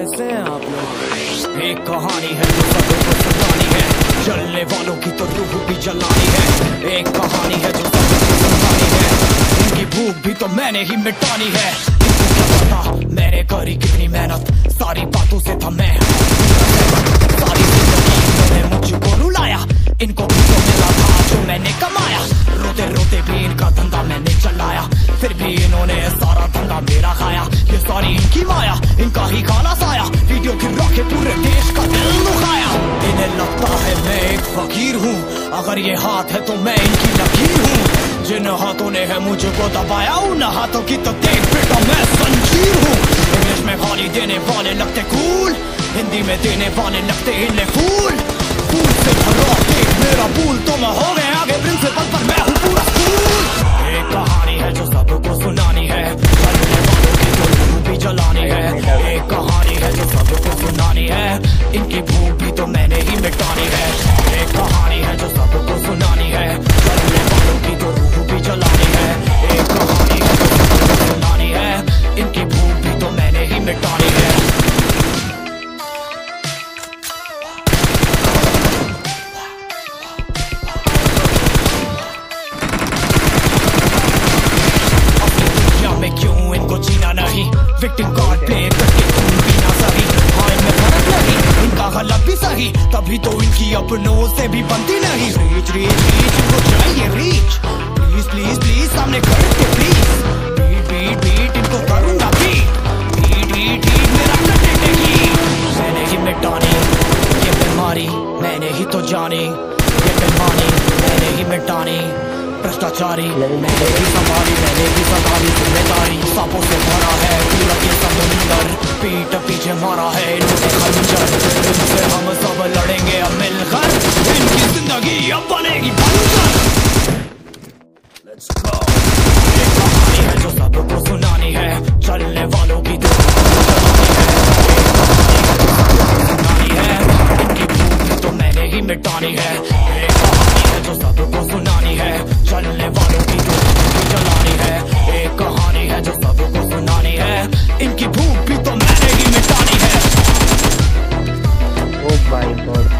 कैसे हैं आप लोग? एक कहानी है जो सबको सुनानी है। जलने वालों की तो रूह भी जलानी है। एक कहानी है जो सबको सुनानी है। इनकी भूख भी तो मैंने ही मिटानी है। मैंने करी कितनी मेहनत। सारी बातों से था मैं। अगर ये हाथ है तो मैं इनकी लकीर हूँ। जिन हाथों ने है मुझको दबाया, उन हाथों की तो देख बेटा मैं संजीर हूँ। इंग्लिश में गाली देने वाले लगते कूल हिंदी में देने वाले लगते हिले फूल फूल से भरो मेरा फूल तुम मैं हो गए आगे प्रिंसिपल पर, मैं गलत भी सही, तभी तो इनकी अपनों से भी बनती नहीं। रीच रीच रीच इनको चाहिए रीच प्लीज़ प्लीज़ प्लीज़ सामने करके प्लीज़ बीट बीट बीट इनको करूँगा बीट बीट बीट बीट मेरा कटे नहीं। मैंने ही मिटानी, ये बीमारी मैंने ही तो जानी। ये बेमानी मैंने ही मिटानी। भ्रष्टाचारी मैंने भी संभाली मैंने भी संभाली, ज़िम्मेदारी सांपों से भरा है, पूरा ये समुंदर पीठ पीछे मारा है इन्होंने खंजर, इनसे हम सब लड़ेंगे अब मिलकर इनकी ज़िंदगी अब बनेगी Let's go. इनकी भूख भी तो मैंने ही मिटानी है। ओ भाई बहुत